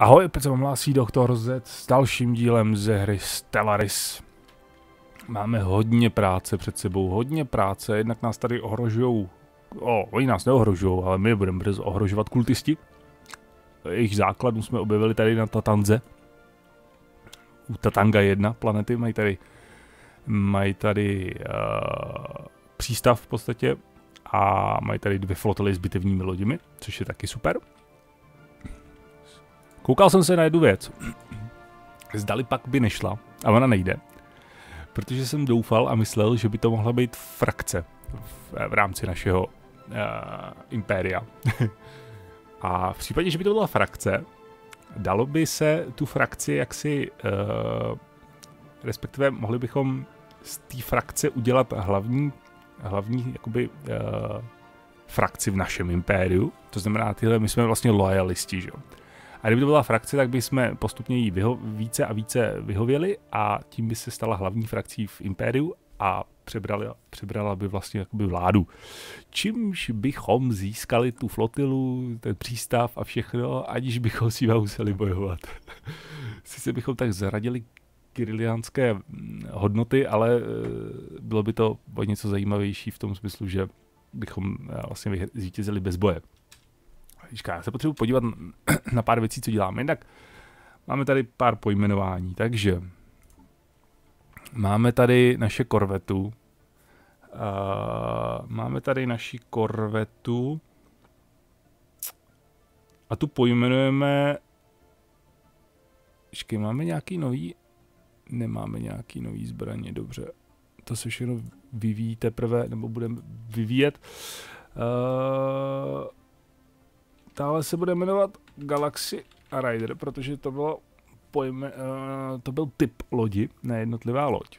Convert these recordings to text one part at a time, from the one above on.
Ahoj, opět se vám hlásí doktor Z s dalším dílem ze hry Stellaris. Máme hodně práce před sebou, hodně práce, jednak nás tady ohrožují, o, oni nás neohrožují, ale my budeme brzo ohrožovat kultisti. Jejich základnu jsme objevili tady na Tatanze. U Tatanga 1 planety mají tady, mají tady uh, přístav v podstatě a mají tady dvě flotily s bitevními loděmi, což je taky super. Koukal jsem se na jednu věc. Zdali pak by nešla, a ona nejde. Protože jsem doufal a myslel, že by to mohla být frakce v, v rámci našeho uh, impéria. a v případě, že by to byla frakce, dalo by se tu frakci jaksi, uh, respektive mohli bychom z té frakce udělat hlavní, hlavní jakoby, uh, frakci v našem impériu. To znamená, tyhle, my jsme vlastně loyalisti, že jo. A kdyby to byla frakce, tak bychom postupně jí vyho- více a více vyhověli a tím by se stala hlavní frakcí v Impériu a přebrali, přebrala by vlastně jakoby vládu. Čímž bychom získali tu flotilu, ten přístav a všechno, aniž bychom si museli bojovat. Sice bychom tak zaradili kyriliánské hodnoty, ale eh, bylo by to o něco zajímavější v tom smyslu, že bychom eh, vlastně zvítězili bez boje. Ježka, já se potřebuji podívat na pár věcí, co děláme. Jinak máme tady pár pojmenování, takže máme tady naše korvetu. Uh, máme tady naši korvetu a tu pojmenujeme Počkej, máme nějaký nový? Nemáme nějaký nový zbraně, dobře. To se všechno vyvíjí teprve, nebo budeme vyvíjet. Uh, Dále se bude jmenovat Galaxy Rider, protože to bylo pojme, uh, to byl typ lodi, ne jednotlivá loď.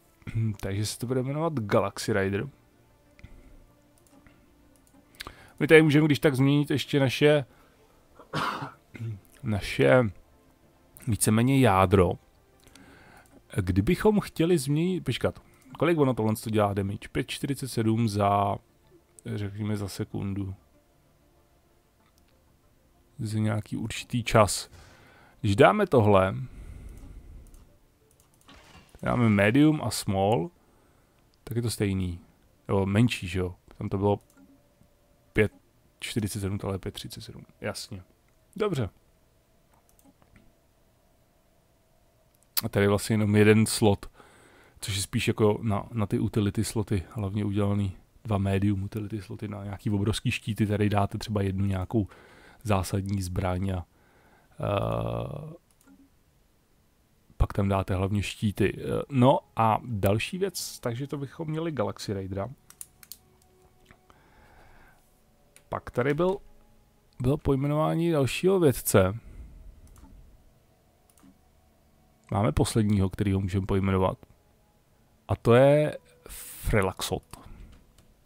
Takže se to bude jmenovat Galaxy Rider. My tady můžeme když tak změnit ještě naše naše víceméně jádro. Kdybychom chtěli změnit, počkat, kolik ono tohle dělá damage? 5,47 za, řekněme za sekundu z nějaký určitý čas. Když dáme tohle, dáme medium a small, tak je to stejný. Jo, menší, že jo. Tam to bylo 5,47, tohle je 5,37. Jasně. Dobře. A tady je vlastně jenom jeden slot, což je spíš jako na, na ty utility sloty, hlavně udělaný dva medium utility sloty na nějaký obrovský štíty, tady dáte třeba jednu nějakou zásadní zbraň a uh, pak tam dáte hlavně štíty. No a další věc, takže to bychom měli Galaxy Raidera. Pak tady byl, bylo pojmenování dalšího vědce. Máme posledního, který ho můžeme pojmenovat. A to je Frelaxot.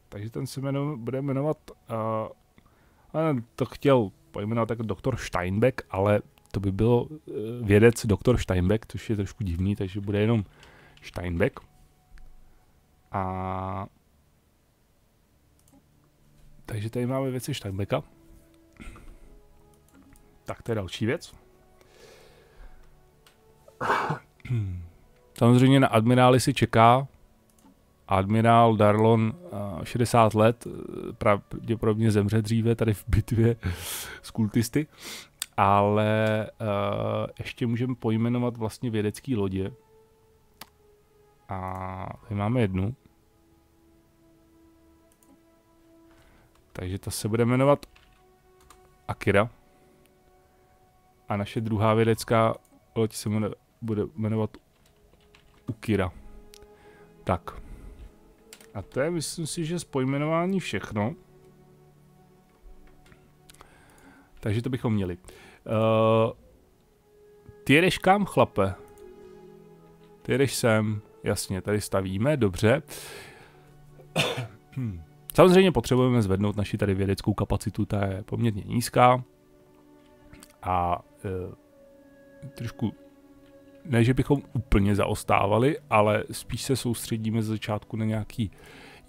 Takže ten se jmenuje, bude jmenovat, uh, to chtěl pojmenovat jako doktor Steinbeck, ale to by bylo eh, vědec doktor Steinbeck, což je trošku divný, takže bude jenom Steinbeck. A takže tady máme věci Steinbecka. Tak to je další věc. Samozřejmě na admirály si čeká admirál Darlon 60 let, eh, pravděpodobně zemře dříve tady v bitvě s kultisty, ale uh, ještě můžeme pojmenovat vlastně vědecký lodě. A tady máme jednu. Takže ta se bude jmenovat Akira. A naše druhá vědecká loď se bude jmenovat Ukira. Tak. A to je, myslím si, že z pojmenování všechno. Takže to bychom měli. Uh, ty jedeš kam, chlape? Ty jedeš sem, jasně, tady stavíme, dobře. Samozřejmě potřebujeme zvednout naši tady vědeckou kapacitu, ta je poměrně nízká. A uh, trošku ne, že bychom úplně zaostávali, ale spíš se soustředíme z začátku na nějaký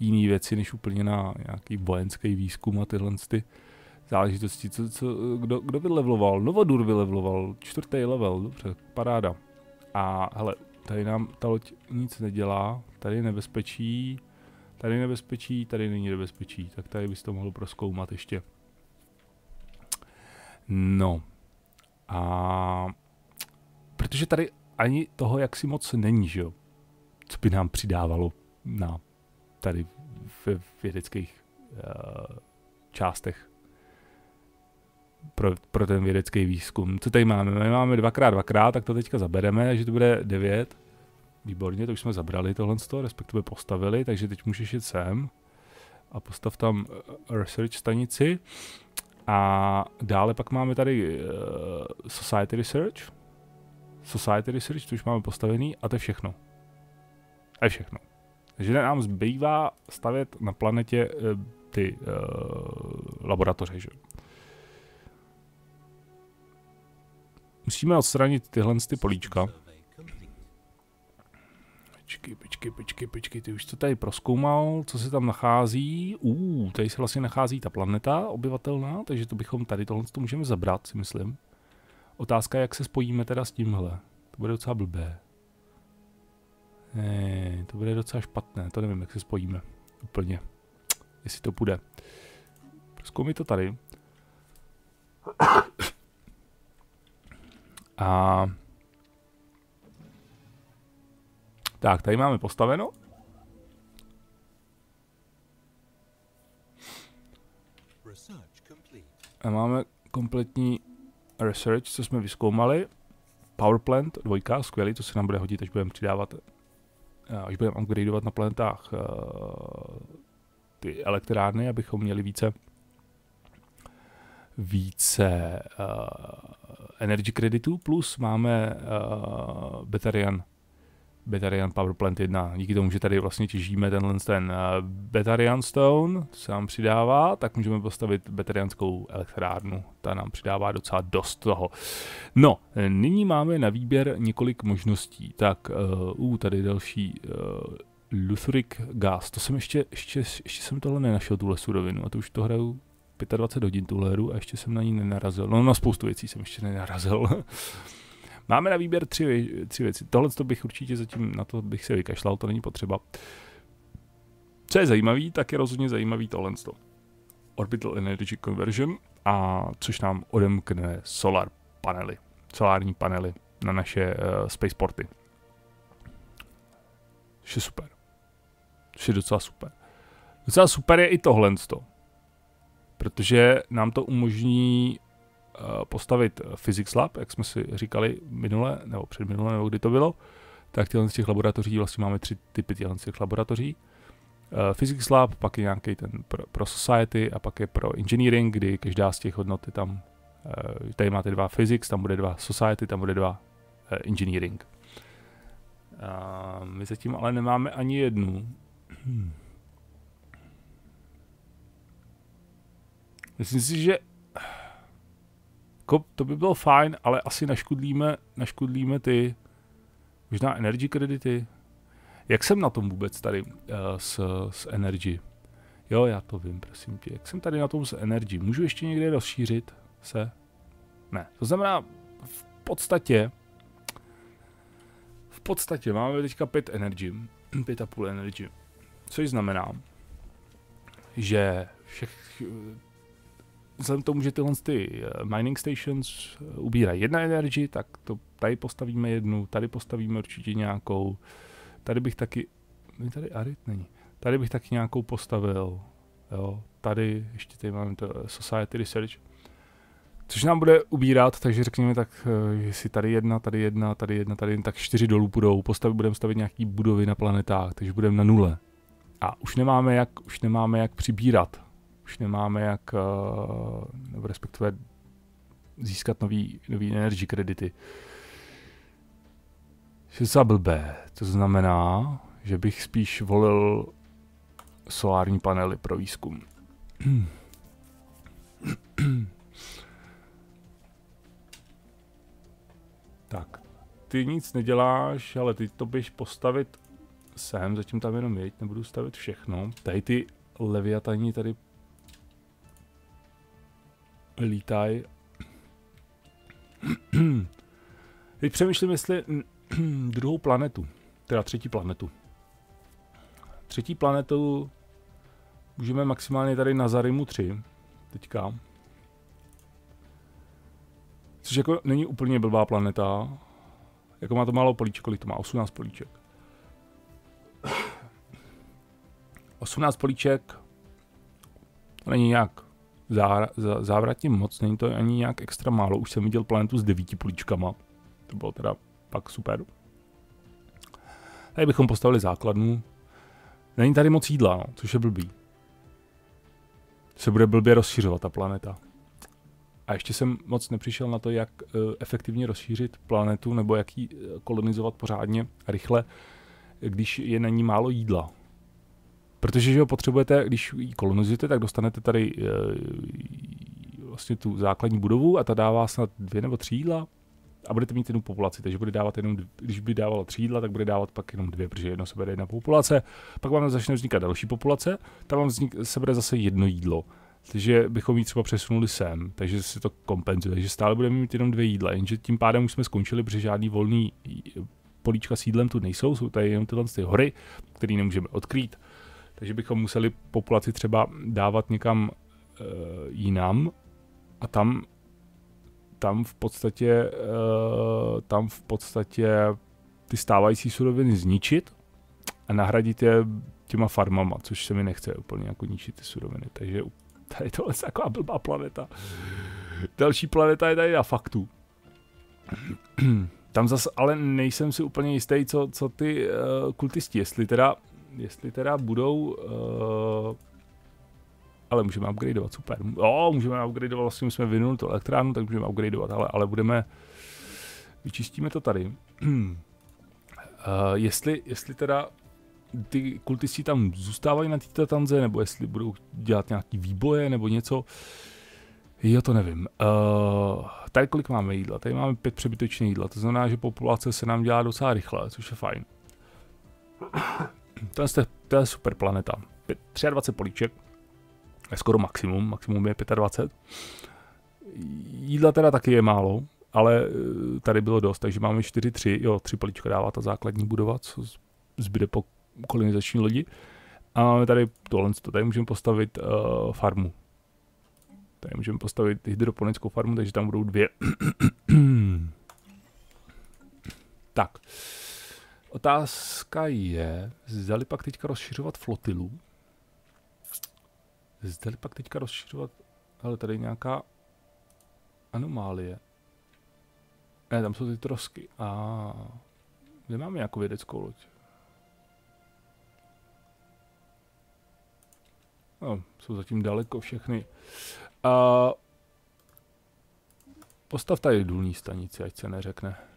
jiný věci, než úplně na nějaký vojenský výzkum a tyhle ty, záležitosti. Co, co, kdo, kdo vylevloval? Novodur vylevloval, čtvrtý level, dobře, paráda. A hele, tady nám ta loď nic nedělá, tady je nebezpečí, tady je nebezpečí, tady není nebezpečí, tak tady bys to mohl proskoumat ještě. No. A protože tady ani toho, jak si moc není, že jo? Co by nám přidávalo na tady v vědeckých uh, částech pro, pro ten vědecký výzkum. Co tady máme? My máme dvakrát dvakrát, tak to teďka zabereme, takže to bude devět. Výborně, to už jsme zabrali tohle, respektive postavili, takže teď můžeš jít sem a postav tam eh, research stanici. A dále pak máme tady uh, Society Research. Society Research, to už máme postavený a to je všechno. A je všechno. Takže nám zbývá stavět na planetě uh, ty uh, laboratoře, že? Musíme odstranit tyhle ty políčka. Počkej, počkej, počkej, počkej, ty už to tady proskoumal, co se tam nachází. Uh, tady se vlastně nachází ta planeta obyvatelná, takže to bychom tady tohle to můžeme zabrat, si myslím. Otázka je, jak se spojíme teda s tímhle. To bude docela blbé. Ne, to bude docela špatné, to nevím, jak se spojíme. Úplně. Jestli to půjde. Proskoumí to tady. A tak, tady máme postaveno. A máme kompletní research, co jsme vyskoumali. Powerplant, dvojka, skvělý, to se nám bude hodit, až budeme přidávat, až budeme upgradeovat na planetách uh, ty elektrárny, abychom měli více více uh, energy kreditů, plus máme uh, Betarian, Betarian Power Plant 1. Díky tomu, že tady vlastně těžíme tenhle ten uh, Betarian Stone, to se nám přidává, tak můžeme postavit Betarianskou elektrárnu. Ta nám přidává docela dost toho. No, nyní máme na výběr několik možností. Tak, uh, tady další uh, Luthric Gas. To jsem ještě, ještě, ještě jsem tohle nenašel, tuhle surovinu, a to už to hraju 25 hodin tu hru a ještě jsem na ní nenarazil. No na spoustu věcí jsem ještě nenarazil. Máme na výběr tři, tři věci. Tohle to bych určitě zatím, na to bych se vykašlal, to není potřeba. Co je zajímavý, tak je rozhodně zajímavý tohle. Orbital Energy Conversion, a což nám odemkne solar panely, solární panely na naše uh, spaceporty. Což je super. Je docela super. Docela super je i tohle protože nám to umožní postavit Physics Lab, jak jsme si říkali minule, nebo předminule, nebo kdy to bylo, tak těchto z těch laboratoří, vlastně máme tři typy těchto těch laboratoří. Uh, Physics Lab, pak je nějaký ten pro, pro Society a pak je pro Engineering, kdy každá z těch hodnot je tam, uh, tady máte dva Physics, tam bude dva Society, tam bude dva Engineering. Uh, my zatím ale nemáme ani jednu. Hmm. Myslím si, že jako, to by bylo fajn, ale asi naškudlíme, naškudlíme ty možná energy kredity. Jak jsem na tom vůbec tady uh, s, s energy? Jo, já to vím, prosím tě. Jak jsem tady na tom s energy? Můžu ještě někde rozšířit se? Ne. To znamená, v podstatě, v podstatě máme teďka 5 energy, 5,5 energy. Což znamená, že všech, vzhledem k tomu, že tyhle ty eh, mining stations eh, ubírají jedna energy, tak to tady postavíme jednu, tady postavíme určitě nějakou, tady bych taky, tady Arit není, tady bych taky nějakou postavil, jo, tady ještě tady máme to eh, Society Research, což nám bude ubírat, takže řekněme tak, jestli tady jedna, tady jedna, tady jedna, tady jedna, tak čtyři dolů budou, postavit, budeme stavit nějaký budovy na planetách, takže budeme na nule. A už nemáme jak, už nemáme jak přibírat už nemáme jak, eh, nebo respektive získat nový, nový energy kredity. Je to blbé. To znamená, že bych spíš volil solární panely pro výzkum. tak, ty nic neděláš, ale ty to běž postavit sem, zatím tam jenom jeď, nebudu stavit všechno. Tady ty leviatani tady lítaj. Teď přemýšlím, jestli druhou planetu, teda třetí planetu. Třetí planetu můžeme maximálně tady na Zarimu 3, teďka. Což jako není úplně blbá planeta. Jako má to málo políček, kolik to má? 18 políček. 18 políček, to není nějak zá, zá, závratně moc, není to ani nějak extra málo. Už jsem viděl planetu s devíti políčkama. To bylo teda pak super. Tady bychom postavili základnu. Není tady moc jídla, no, což je blbý. Se bude blbě rozšiřovat ta planeta. A ještě jsem moc nepřišel na to, jak uh, efektivně rozšířit planetu, nebo jak ji uh, kolonizovat pořádně a rychle, když je na ní málo jídla. Protože že ho potřebujete, když ji kolonizujete, tak dostanete tady uh, vlastně tu základní budovu a ta dává snad dvě nebo tři jídla a budete mít jednu populaci, takže bude dávat jenom, když by dávalo tři jídla, tak bude dávat pak jenom dvě, protože jedno se bere jedna populace, pak vám začne vznikat další populace, tam vám vznik, se bere zase jedno jídlo. Takže bychom ji třeba přesunuli sem, takže se to kompenzuje, že stále budeme mít jenom dvě jídla, jenže tím pádem už jsme skončili, protože žádný volný políčka s jídlem tu nejsou, jsou tady jenom tyhle ty hory, které nemůžeme odkrýt. Takže bychom museli populaci třeba dávat někam uh, jinam a tam tam v podstatě uh, tam v podstatě ty stávající suroviny zničit a nahradit je těma farmama, což se mi nechce úplně jako ničit ty suroviny. Takže tady tohle je taková blbá planeta. Další planeta je tady na faktu. Tam zase ale nejsem si úplně jistý, co, co ty uh, kultisti, jestli teda, jestli teda budou uh, ale můžeme upgradeovat, super. Jo, můžeme upgradeovat, vlastně jsme vynuli to elektrárnu, tak můžeme upgradeovat, ale, ale budeme, vyčistíme to tady. uh, jestli, jestli teda ty kultisti tam zůstávají na této tanze, nebo jestli budou dělat nějaký výboje, nebo něco, jo, to nevím. Uh, tady kolik máme jídla? Tady máme pět přebytečných jídla, to znamená, že populace se nám dělá docela rychle, což je fajn. To je, to je super planeta. 23 políček, je skoro maximum, maximum je 25. Jídla teda taky je málo, ale eh, tady bylo dost, takže máme 4-3, jo, 3 polička dává ta základní budova, co zbyde po kolonizační lodi. A máme tady tohle, tady můžeme postavit uh, farmu. Tady můžeme postavit hydroponickou farmu, takže tam budou dvě. tak. Otázka je, zdali pak teďka rozšiřovat flotilu, Zdali pak teďka rozšiřovat, ale tady nějaká anomálie. Ne, tam jsou ty trosky. A kde máme nějakou vědeckou loď? No, jsou zatím daleko všechny. A postav tady důlní stanici, ať se neřekne.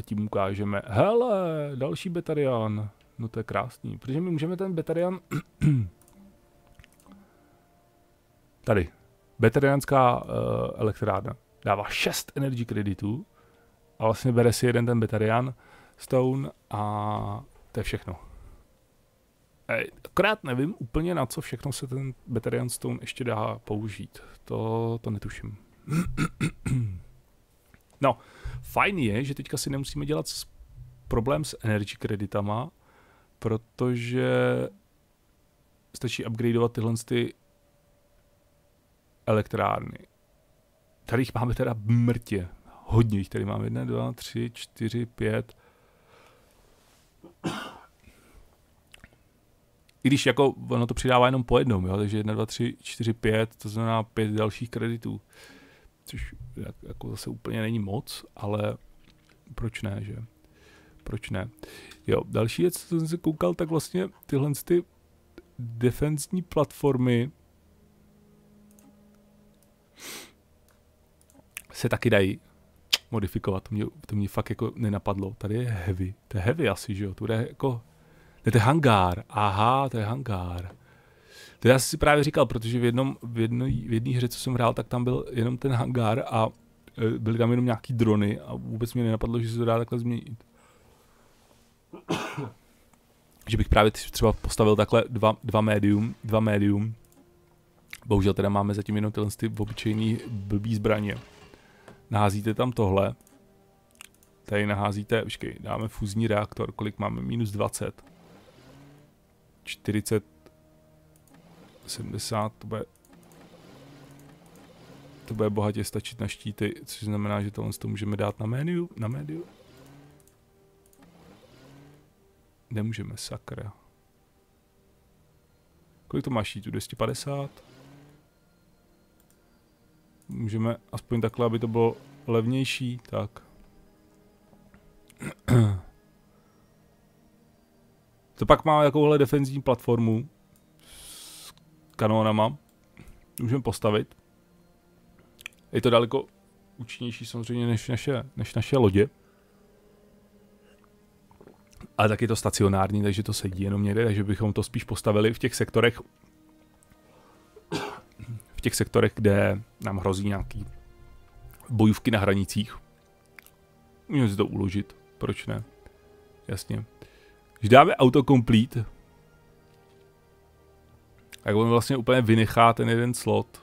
A tím ukážeme, hele, další betarian. No to je krásný, protože my můžeme ten betarian Tady. Betarianská uh, elektrárna dává 6 energy kreditů a vlastně bere si jeden ten Betarian Stone a to je všechno. Akorát nevím úplně na co všechno se ten Betarian Stone ještě dá použít. To, to netuším. no, fajn je, že teďka si nemusíme dělat problém s energy kreditama, protože stačí upgradeovat tyhle ty elektrárny. Tady jich máme teda mrtě. Hodně jich tady máme. Jedna, dva, tři, čtyři, pět. I když jako ono to přidává jenom po jednom, jo? takže jedna, dva, tři, čtyři, pět, to znamená pět dalších kreditů. Což jako zase úplně není moc, ale proč ne, že? Proč ne? Jo, další věc, co jsem se koukal, tak vlastně tyhle ty defenzní platformy se taky dají modifikovat. To mě, to mě fakt jako nenapadlo. Tady je heavy. To je heavy asi, že jo? To je jako... Ne, to je hangár. Aha, to je hangár. To já si právě říkal, protože v jednom, v v jedné hře, co jsem hrál, tak tam byl jenom ten hangár a e, byly tam jenom nějaký drony a vůbec mě nenapadlo, že se to dá takhle změnit. že bych právě třeba postavil takhle dva, dva médium, dva médium Bohužel teda máme zatím jenom tyhle ty obyčejný blbý zbraně. Naházíte tam tohle. Tady naházíte, počkej, dáme fúzní reaktor, kolik máme? Minus 20. 40, 70, to bude to bude bohatě stačit na štíty, což znamená, že tohle to můžeme dát na médiu, na médiu. Nemůžeme, sakra. Kolik to má štítů? 250? Můžeme aspoň takhle, aby to bylo levnější, tak. to pak má jakouhle defenzivní platformu kanónama. Můžeme postavit. Je to daleko účinnější samozřejmě než naše, než naše lodě. Ale tak je to stacionární, takže to sedí jenom někde, takže bychom to spíš postavili v těch sektorech, v těch sektorech, kde nám hrozí nějaký bojůvky na hranicích. Můžeme si to uložit, proč ne? Jasně. Když dáme autocomplete, tak on vlastně úplně vynechá ten jeden slot.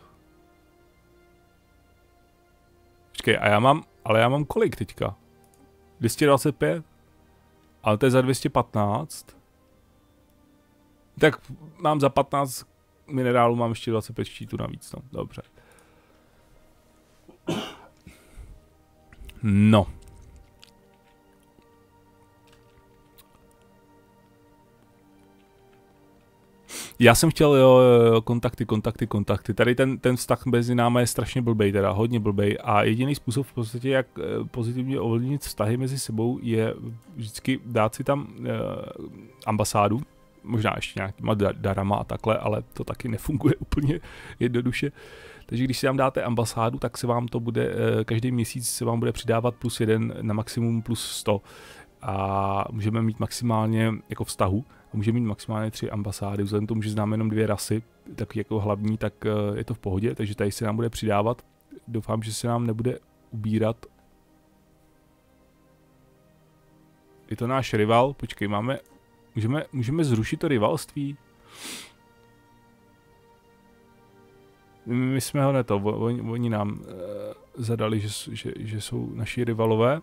Počkej, a já mám, ale já mám kolik teďka? 225? Ale to je za 215. Tak mám za 15 minerálů, mám ještě 25 štítů navíc, no, dobře. No. Já jsem chtěl, jo, jo, kontakty, kontakty, kontakty. Tady ten, ten vztah mezi námi je strašně blbej, teda hodně blbej. A jediný způsob v podstatě, jak eh, pozitivně ovlivnit vztahy mezi sebou, je vždycky dát si tam uh, ambasádu, možná ještě nějakýma darama a takhle, ale to taky nefunguje úplně jednoduše. Takže když si tam dáte ambasádu, tak se vám to bude, eh, každý měsíc se vám bude přidávat plus jeden na maximum plus 100 a můžeme mít maximálně jako vztahu můžeme mít maximálně tři ambasády, vzhledem k tomu, že známe jenom dvě rasy, tak jako hlavní, tak eh, je to v pohodě, takže tady se nám bude přidávat. Doufám, že se nám nebude ubírat. Je to náš rival, počkej, máme, můžeme, můžeme zrušit to rivalství? My jsme ho neto, oni, oni nám uh, zadali, že, že, že jsou naši rivalové.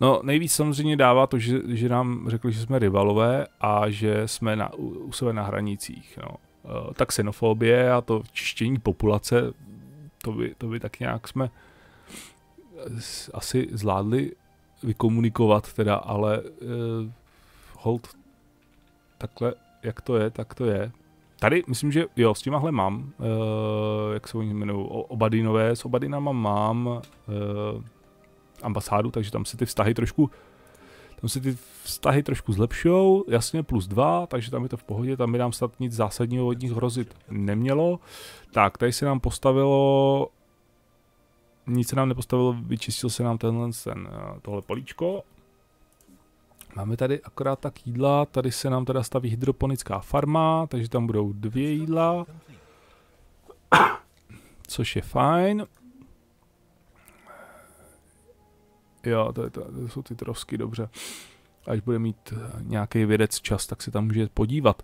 No nejvíc samozřejmě dává to, že, že nám řekli, že jsme rivalové a že jsme na, u, u sebe na hranicích. No. Uh, ta xenofobie a to čištění populace, to by, to by tak nějak jsme asi zvládli vykomunikovat teda, ale uh, hold takhle, jak to je, tak to je. Tady myslím, že jo, s těmahle mám, uh, jak se oni jmenují, Obadinové, s Obadinama mám uh, ambasádu, takže tam se ty vztahy trošku tam se ty vztahy trošku zlepšují, jasně plus dva, takže tam je to v pohodě, tam by nám snad nic zásadního od nich hrozit nemělo. Tak, tady se nám postavilo, nic se nám nepostavilo, vyčistil se nám tenhle, ten, eh, tohle políčko. Máme tady akorát tak jídla, tady se nám teda staví hydroponická farma, takže tam budou dvě jídla. Což je fajn. Jo, to, to, to jsou ty trosky, dobře. Až bude mít nějaký vědec čas, tak se tam může podívat.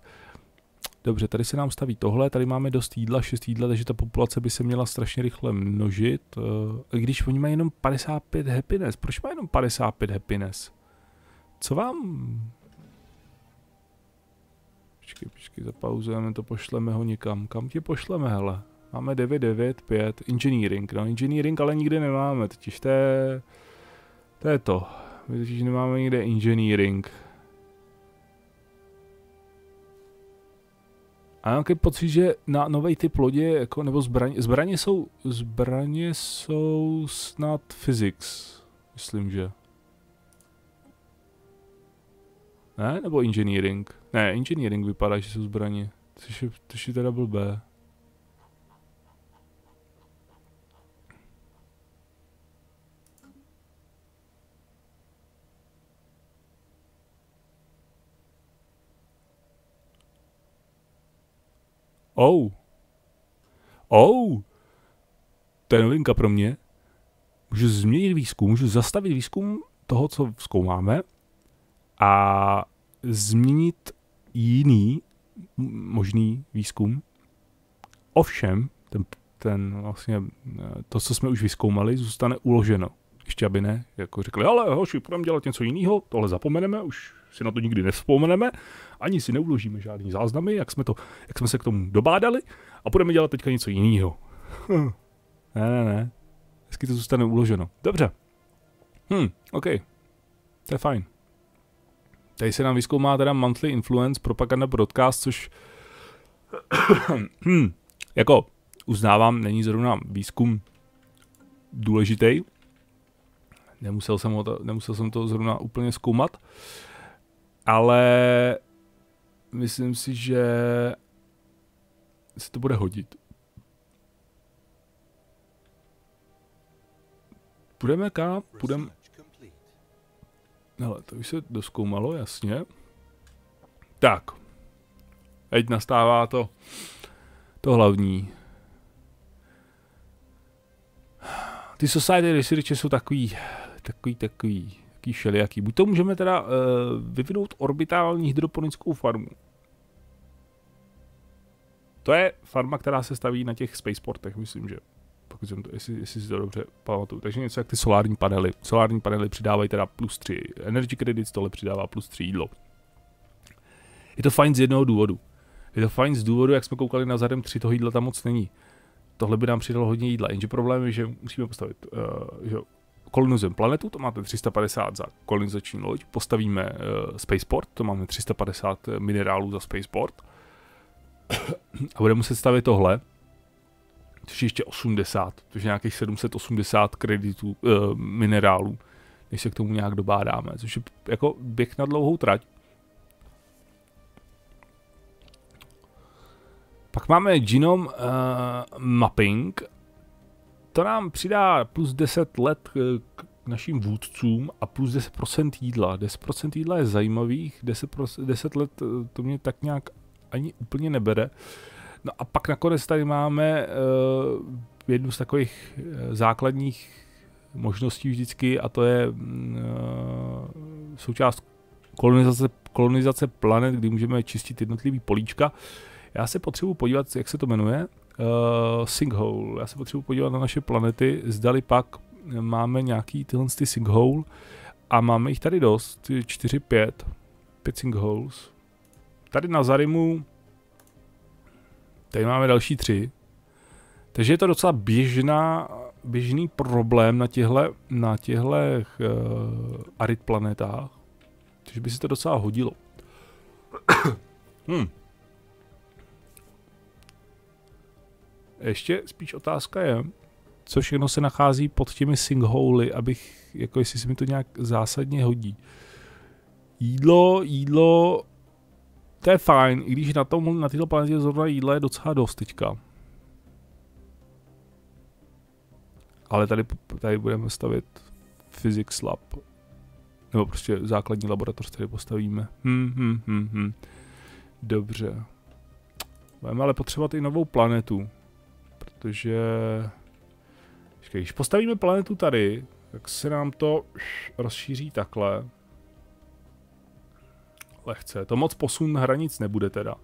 Dobře, tady se nám staví tohle, tady máme dost jídla, 6 jídla, takže ta populace by se měla strašně rychle množit. Uh, když oni mají jenom 55 happiness, proč mají jenom 55 happiness? Co vám... Počkej, počkej, zapauzujeme to, pošleme ho někam. Kam tě pošleme, hele? Máme 9, 9, 5, engineering, no engineering ale nikdy nemáme, totiž to je... To je to. My totiž nemáme nikde engineering. A nějaký pocit, že na nový typ lodě, jako, nebo zbraně, zbraně jsou, zbraně jsou snad physics, myslím, že. Ne, nebo engineering? Ne, engineering vypadá, že jsou zbraně, což je, což je teda blbé. Oh. Oh. To je novinka pro mě. Můžu změnit výzkum, můžu zastavit výzkum toho, co zkoumáme a změnit jiný možný výzkum. Ovšem, ten, ten vlastně, to, co jsme už vyskoumali, zůstane uloženo. Ještě aby ne, jako řekli, ale hoši, budeme dělat něco jiného, tohle zapomeneme, už si na to nikdy nevzpomeneme, ani si neuložíme žádný záznamy, jak jsme, to, jak jsme se k tomu dobádali a budeme dělat teďka něco jiného. ne, ne, ne. Hezky to zůstane uloženo. Dobře. Hm, OK. To je fajn. Tady se nám vyskoumá teda monthly influence propaganda broadcast, což hm, jako uznávám, není zrovna výzkum důležitý. Nemusel jsem, to, nemusel jsem to zrovna úplně zkoumat, ale myslím si, že se to bude hodit. Půjdeme kam? Půjdeme... Hele, to už se doskoumalo, jasně. Tak. Teď nastává to, to hlavní. Ty society researche jsou takový, takový, takový, takový šelijaký. Buď to můžeme teda uh, vyvinout orbitální hydroponickou farmu. To je farma, která se staví na těch spaceportech, myslím, že pokud jsem to, jestli, jestli si to dobře pamatuju. Takže něco jak ty solární panely. Solární panely přidávají teda plus 3 energy credits, tohle přidává plus 3 jídlo. Je to fajn z jednoho důvodu. Je to fajn z důvodu, jak jsme koukali na zadem 3, toho jídla tam moc není. Tohle by nám přidalo hodně jídla, jenže problém je, že musíme postavit uh, že kolonizujeme planetu, to máte 350 za kolonizační loď, postavíme uh, spaceport, to máme 350 minerálů za spaceport a budeme muset stavit tohle, což je ještě 80, což je nějakých 780 kreditů, e, minerálů, než se k tomu nějak dobádáme, což je jako běh na dlouhou trať. Pak máme genome uh, mapping, to nám přidá plus 10 let k našim vůdcům a plus 10% jídla. 10% jídla je zajímavých, 10%, 10 let to mě tak nějak ani úplně nebere. No a pak nakonec tady máme uh, jednu z takových základních možností vždycky a to je uh, součást kolonizace, kolonizace planet, kdy můžeme čistit jednotlivý políčka. Já se potřebuji podívat, jak se to jmenuje, uh, sinkhole. Já se potřebuji podívat na naše planety, zdali pak máme nějaký tyhle ty sinkhole a máme jich tady dost, 4, 5, 5 sinkholes. Tady na Zarimu Tady máme další tři. Takže je to docela běžná, běžný problém na těchto na uh, arid planetách. Takže by se to docela hodilo. hmm. Ještě spíš otázka je, co všechno se nachází pod těmi singholy, abych, jako jestli se mi to nějak zásadně hodí. Jídlo, jídlo, to je fajn, i když na, tom, na této planetě zrovna jídla je docela dost teďka. Ale tady, tady budeme stavit Physics Lab. Nebo prostě základní laboratoř tady postavíme. Hm, hm, hm, hm. Dobře. Budeme ale potřebovat i novou planetu. Protože... Když postavíme planetu tady, tak se nám to rozšíří takhle lehce. To moc posun hranic nebude teda.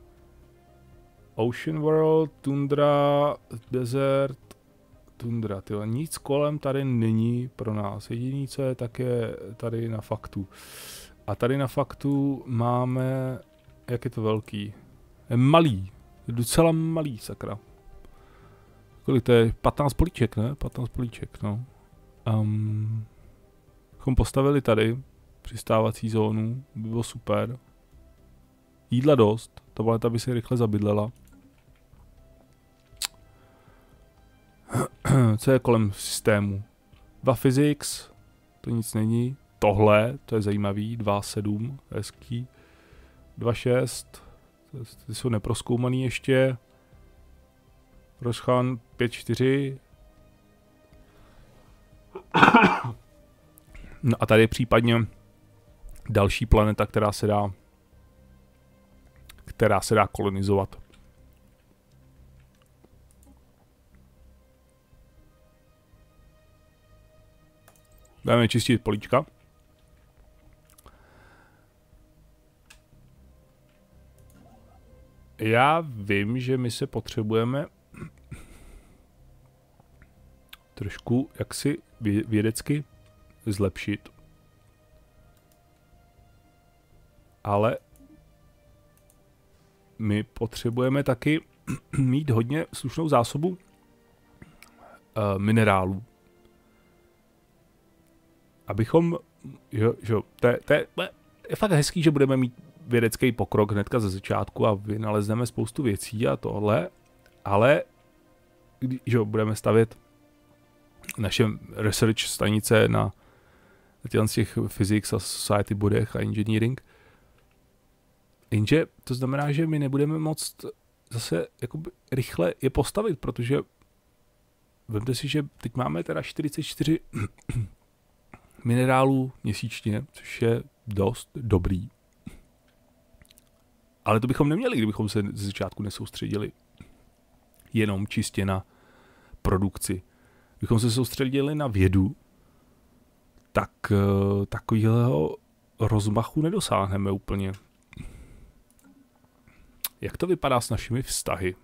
Ocean World, Tundra, Desert, Tundra, tyhle. Nic kolem tady není pro nás. Jediný, co je, tak je tady na faktu. A tady na faktu máme, jak je to velký? Je malý. Je docela malý, sakra. Kolik to je? 15 políček, ne? 15 políček, no. Um, postavili tady přistávací zónu, by bylo super jídla dost, ta planeta by se rychle zabydlela. Co je kolem systému? 2 physics, to nic není. Tohle, to je zajímavý, 2.7, hezký. 2.6, ty jsou neproskoumaný ještě. Roschan 5.4. No a tady případně další planeta, která se dá která se dá kolonizovat. Budeme čistit políčka. já vím, že my se potřebujeme trošku jaksi vědecky zlepšit. Ale my potřebujeme taky mít hodně slušnou zásobu uh, minerálů. Abychom, jo, jo, to, je, to je, je fakt hezký, že budeme mít vědecký pokrok hnedka ze začátku a vynalezneme spoustu věcí a tohle, ale jo, budeme stavět naše research stanice na, na těch physics a society bodech a engineering, Jenže to znamená, že my nebudeme moct zase jakoby rychle je postavit, protože vemte si, že teď máme teda 44 minerálů měsíčně, což je dost dobrý. Ale to bychom neměli, kdybychom se ze začátku nesoustředili jenom čistě na produkci. Kdybychom se soustředili na vědu, tak eh, takového rozmachu nedosáhneme úplně. Jak to vypadá s našimi vztahy?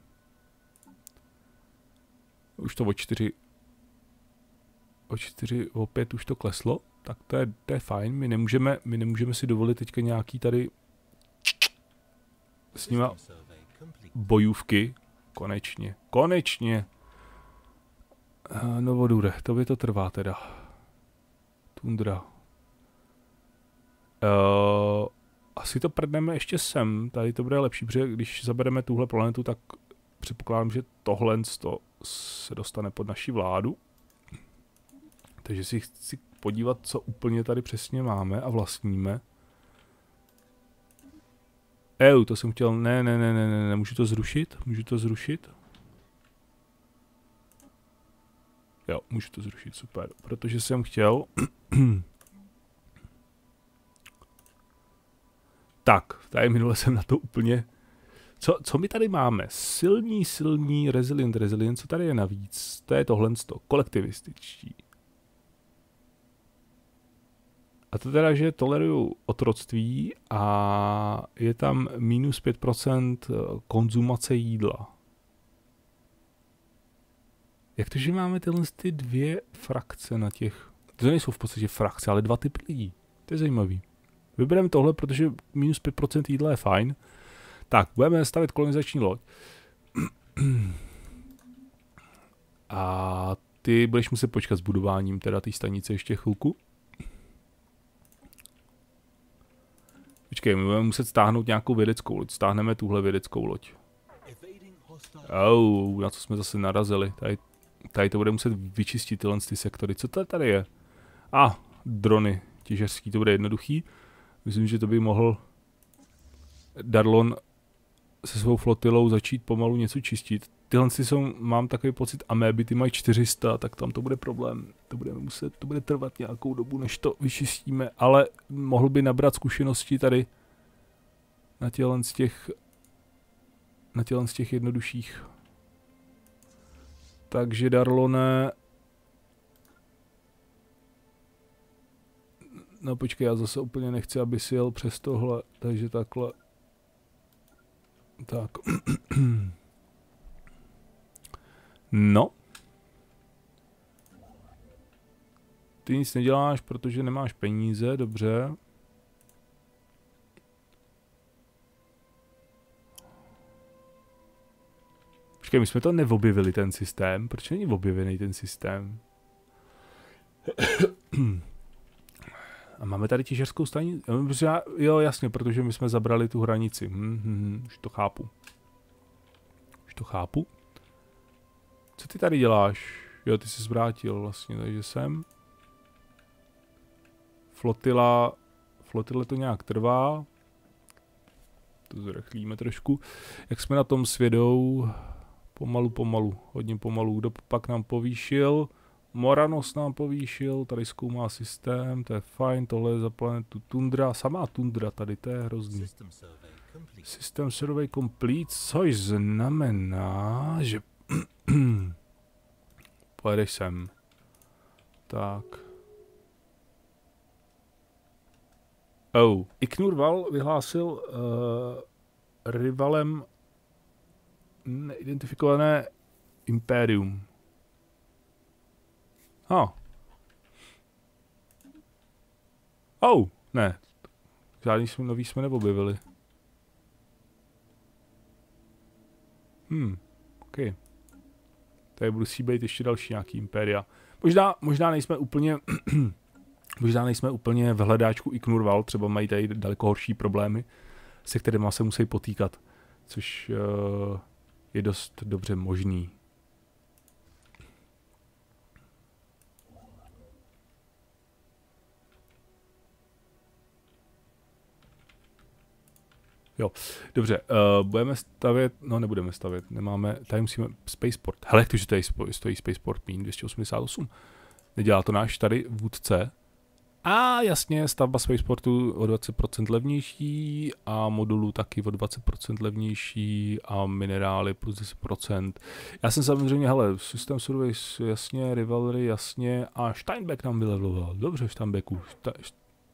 Už to o čtyři, o čtyři, o pět už to kleslo, tak to je, to je fajn. My nemůžeme, my nemůžeme si dovolit teďka nějaký tady s nima bojůvky. Konečně, konečně. No vodure, to by to trvá teda. Tundra. Uh, asi to prdneme ještě sem, tady to bude lepší, protože když zabereme tuhle planetu, tak předpokládám, že tohle se dostane pod naší vládu. Takže si chci podívat, co úplně tady přesně máme a vlastníme. EU, to jsem chtěl, ne, ne, ne, ne, ne, ne, můžu to zrušit? Můžu to zrušit? Jo, můžu to zrušit, super, protože jsem chtěl Tak, tady minule jsem na to úplně... Co, co my tady máme? Silní, silní, resilient, resilient, co tady je navíc? To je tohle, kolektivističtí. A to teda, že toleruju otroctví a je tam minus 5% konzumace jídla. Jak to, že máme tyhle ty dvě frakce na těch... To nejsou v podstatě frakce, ale dva typy lidí. To je zajímavý. Vybereme tohle, protože minus 5% jídla je fajn. Tak, budeme stavit kolonizační loď. A ty budeš muset počkat s budováním teda té stanice ještě chvilku. Počkej, my budeme muset stáhnout nějakou vědeckou loď. Stáhneme tuhle vědeckou loď. Oh, na co jsme zase narazili. Tady, tady to bude muset vyčistit tyhle ty sektory. Co to tady je? A, ah, drony těžařský, to bude jednoduchý. Myslím, že to by mohl Darlon se svou flotilou začít pomalu něco čistit. Tyhle si jsou, mám takový pocit, améby ty mají 400, tak tam to bude problém. To budeme muset, to bude trvat nějakou dobu, než to vyčistíme, ale mohl by nabrat zkušenosti tady na těchhle z těch na těchhle z těch jednodušších. Takže Darlone, No počkej, já zase úplně nechci, aby si jel přes tohle, takže takhle. Tak. no. Ty nic neděláš, protože nemáš peníze, dobře. Počkej, my jsme to neobjevili, ten systém. Proč není objevený ten systém? A máme tady těžerskou stanici? Jo, jasně, protože my jsme zabrali tu hranici. Hm, hm, hm, už to chápu. Už to chápu. Co ty tady děláš? Jo, ty jsi zvrátil vlastně, takže jsem. Flotila, flotile to nějak trvá. To zrychlíme trošku. Jak jsme na tom svědou? Pomalu, pomalu, hodně pomalu. Kdo pak nám povýšil? Moranos nám povýšil, tady zkoumá systém, to je fajn, tohle je za planetu Tundra, samá Tundra tady, to je hrozný. System survey complete, což znamená, že pojedeš sem. Tak. Oh, Iknurval vyhlásil uh, rivalem neidentifikované impérium. Oh. Oh, ne. Žádný jsme, nový jsme neobjevili. Hmm, ok. Tady musí být ještě další nějaký impéria. Možná, možná nejsme úplně, možná nejsme úplně v hledáčku i Knurval, třeba mají tady daleko horší problémy, se kterými se musí potýkat, což uh, je dost dobře možný. Jo, dobře, uh, budeme stavět, no nebudeme stavět, nemáme, tady musíme Spaceport. Hele, to, že tady stojí Spaceport Mean 288. Nedělá to náš tady vůdce. A jasně, stavba Spaceportu o 20% levnější a modulu taky o 20% levnější a minerály plus 10%. Já jsem samozřejmě, hele, System Surveys jasně, Rivalry jasně a Steinbeck nám vylevloval. Dobře, Steinbecku.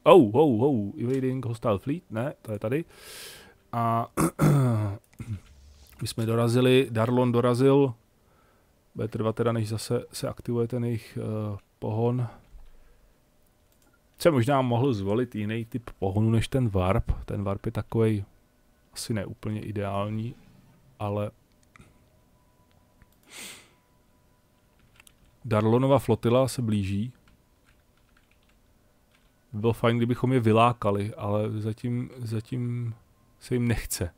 oh, oh, oh, evading hostile fleet, ne, to je tady. A my jsme dorazili, Darlon dorazil, bude trvat teda, než zase se aktivuje ten jejich uh, pohon. Se možná mohl zvolit jiný typ pohonu než ten Warp. Ten Warp je takový asi neúplně ideální, ale Darlonova flotila se blíží. Bylo fajn, kdybychom je vylákali, ale zatím, zatím se jim nechce.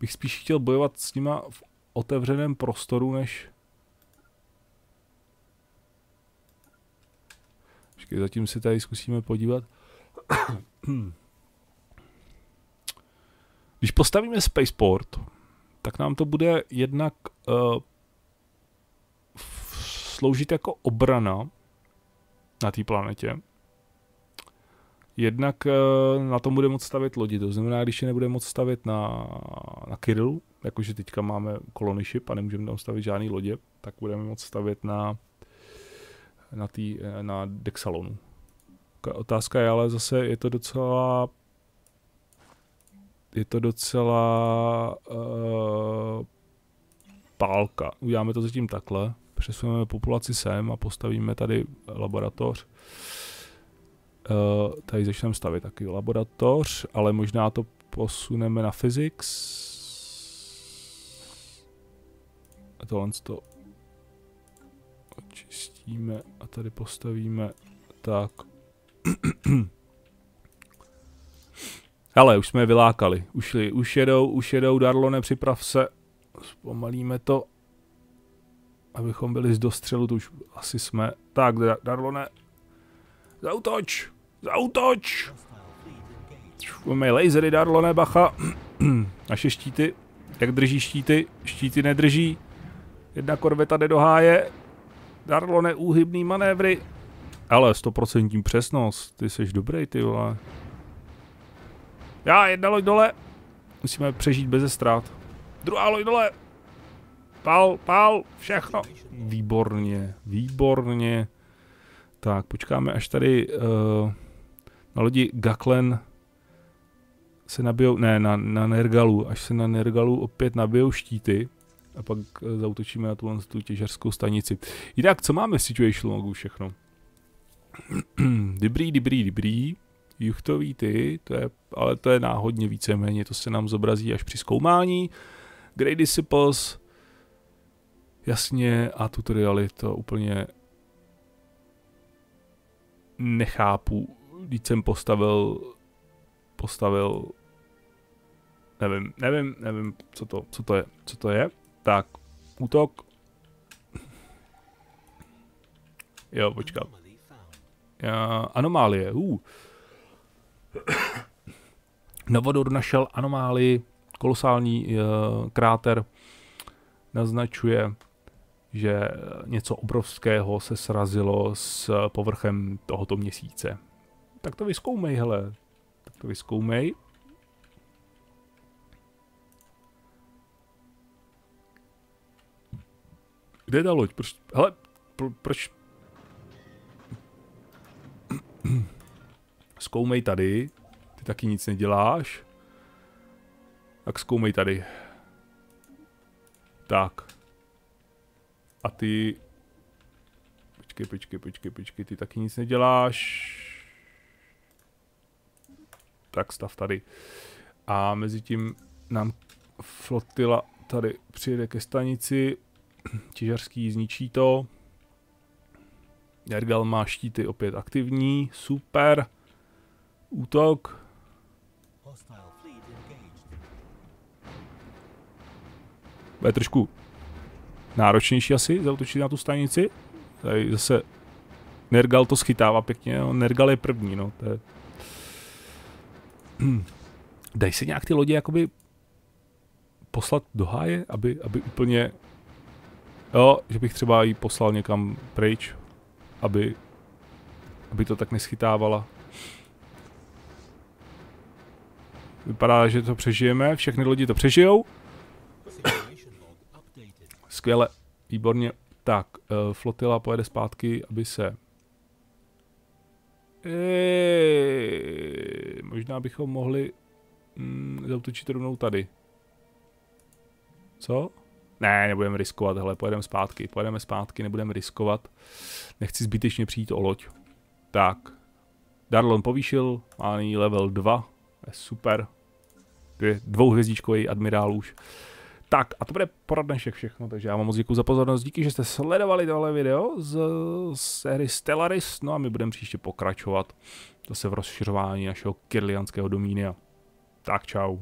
Bych spíš chtěl bojovat s nima v otevřeném prostoru, než... Počkej, zatím si tady zkusíme podívat. Když postavíme Spaceport, tak nám to bude jednak uh, sloužit jako obrana na té planetě. Jednak eh, na tom bude moct stavět lodi, to znamená, když je nebude moct stavět na, na Kyrillu, jakože teďka máme kolony ship a nemůžeme tam stavit žádný lodě, tak budeme moct stavět na, na, tý, eh, na Dexalonu. Otázka je ale zase, je to docela je to docela uh, pálka. Uděláme to zatím takhle. Přesuneme populaci sem a postavíme tady laboratoř. Uh, tady začneme stavit taky laboratoř, ale možná to posuneme na physics. A tohle to očistíme a tady postavíme tak. Ale už jsme je vylákali. Ušli, už jedou, už jedou, Darlone, připrav se. Zpomalíme to, abychom byli z dostřelu, to už asi jsme. Tak, Darlone, zautoč! Zautoč! Máme lasery, Darlone, bacha. Naše štíty. Jak drží štíty? Štíty nedrží. Jedna korveta jde do háje. Darlone, úhybný manévry. Ale 100% přesnost. Ty jsi dobrý, ty vole. Já, jedna loď dole. Musíme přežít bez ztrát. Druhá loď dole. Pal, pal, všechno. Výborně, výborně. Tak, počkáme, až tady... Uh, na lodi Gaklen se nabijou, ne, na, na Nergalu, až se na Nergalu opět nabijou štíty a pak eh, zautočíme na tu, tu těžařskou stanici. Jinak, co máme v Situation Logu všechno? dobrý, dobrý, dobrý. Juchtový ty, to je, ale to je náhodně víceméně, to se nám zobrazí až při zkoumání. Grey Disciples, jasně, a tutorialy to úplně nechápu když jsem postavil, postavil, nevím, nevím, nevím, co to, co to je, co to je. Tak, útok. Jo, počkám. Já, anomálie, uh. Novodor našel anomálii, kolosální uh, kráter, naznačuje, že něco obrovského se srazilo s povrchem tohoto měsíce. Tak to vyskoumej, hele. Tak to vyskoumej. Kde je ta loď? Proč, hele, pro, proč... Zkoumej tady. Ty taky nic neděláš. Tak zkoumej tady. Tak. A ty... Počkej, počkej, počkej, počkej, ty taky nic neděláš. Tak stav tady. A mezi tím nám flotila tady přijede ke stanici. Těžarský zničí to. Nergal má štíty opět aktivní, super. Útok. Bude trošku náročnější asi zautočit na tu stanici. Tady zase Nergal to schytává pěkně, no. Nergal je první, no. To je... Dej se nějak ty lodě jakoby poslat do háje, aby, aby úplně... Jo, že bych třeba ji poslal někam pryč, aby, aby to tak neschytávala. Vypadá, že to přežijeme, všechny lodi to přežijou. Skvěle, výborně. Tak, uh, flotila pojede zpátky, aby se... Eee, možná bychom mohli mm, zautočit rovnou tady. Co? Ne, nebudeme riskovat, hele, pojedeme zpátky, pojedeme zpátky, nebudeme riskovat. Nechci zbytečně přijít o loď. Tak. Darlon povýšil, má nyní level 2, je super. Dvě, dvouhvězdičkový admirál už. Tak a to bude pro dnešek všechno, takže já vám moc děkuji za pozornost, díky, že jste sledovali tohle video z, z série Stellaris, no a my budeme příště pokračovat zase v rozšiřování našeho kirlianského domínia. Tak čau.